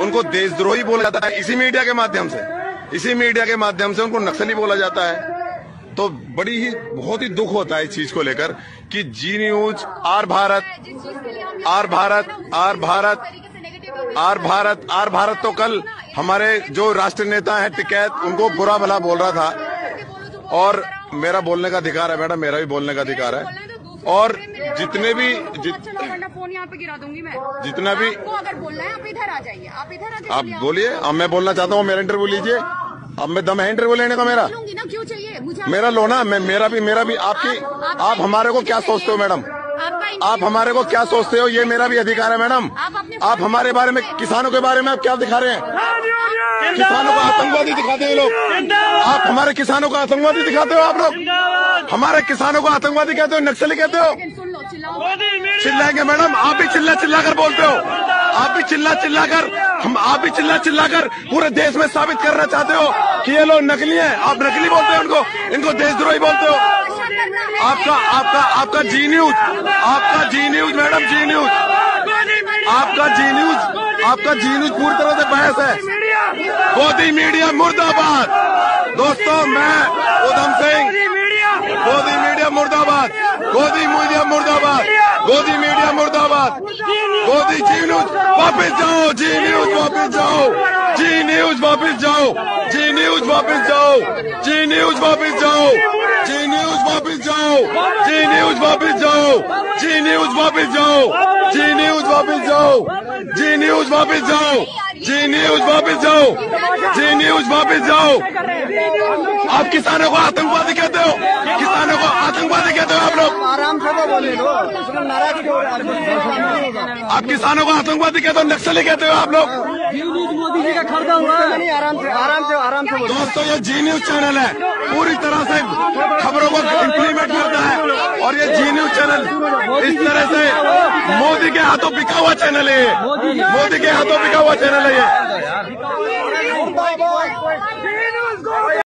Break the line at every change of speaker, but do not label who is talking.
उनको देशद्रोही बोला जाता है। इसी मीडिया के माध्यम से। इसी मीडिया के माध्यम से उनको नक्सली बोला जाता है। तो बड़ी ही, बहुत ही दुख होता है इस चीज़ को लेकर कि Zee News, R Bharat R Bharat R Bharat R Bharat R Bharat तो कल हमारे जो राष्ट्र नेता हैं टिकैत, उनको बुरा भला बोल रहा था। और मेरा बोलने का अधिकार है, मैडम, मेरा भी बोलने का अधिकार है। और जितने भी
फ़ोन यहाँ पे गिरा दूँगी मैं।
जितना भी-
आपको अगर बोलना है आप इधर आ जाइए। आप इधर आ जाइए।
आप बोलिए अब मैं बोलना चाहता हूँ मेरा इंटरव्यू लीजिए। अब मैं दम है इंटरव्यू लेने का मेरा?
ना क्यों चाहिए? मुझे
मेरा लो ना मैं मेरा भी मेरा भी आपकी आप हमारे को क्या सोचते हो मैडम? आप हमारे को क्या सोचते हो? ये मेरा भी अधिकार है मैडम।
आप
हमारे बारे में किसानों के बारे में आप क्या दिखा रहे हैं? किसानों को आतंकवादी दिखाते हैं लोग। आप हमारे किसानों को आतंकवादी दिखाते हो आप लोग? हमारे किसानों को आतंकवादी कहते हो नक्सली कहते हो?
लेकिन सुन लो चिल्लाओ।
चिल्लाएँगे मैडम आप भी चिल्ला चिल्ला कर बोलते हो। आप भी चिल्ला चिल्ला कर हम आप भी चिल्ला चिल्ला कर पूरे देश में साबित करना चाहते हो कि ये लोग नकली हैं। आप नकली बोलते हो उनको इनको देशद्रोही बोलते हो।
है
आपका आपका आपका जी न्यूज़ आपका Zee News madam Zee News आपका जी न्यूज़ आपका जी न्यूज़ पूरी तरह से बहस है। मोदी मीडिया मुर्दाबाद। दोस्तों मैं उधम सिंह गोदी मीडिया मुर्दाबाद गोदी मीडिया मुर्दाबाद गोदी मीडिया मुर्दाबाद गोदी जी न्यूज़ वापस जाओ जी न्यूज़ वापस जाओ जी न्यूज़ वापस जाओ जी न्यूज़ वापस जाओ जी न्यूज़ वापस जाओ जी न्यूज़ वापस जाओ जी न्यूज़ वापस जाओ जी न्यूज़ वापस जाओ जी न्यूज़ वापस जाओ जी न्यूज़ वापस जाओ जी न्यूज़ वापस जाओ जी न्यूज़ वापस जाओ आप किसानों को आतंकवादी कहते हो किसानों को आतंकवादी कहते हो आप किसानों को आतंकवादी कहते हो नक्सली कहते हो आप लोग?
मोदी जी का खरीदा हुआ है आराम से आराम से आराम से
दोस्तों ये जी न्यूज़ चैनल है। पूरी तरह से खबरों को इम्प्लीमेंट करता है। और ये जी न्यूज़ चैनल इस तरह से मोदी के हाथों बिका हुआ चैनल है ये। मोदी के हाथों बिका हुआ चैनल है ये।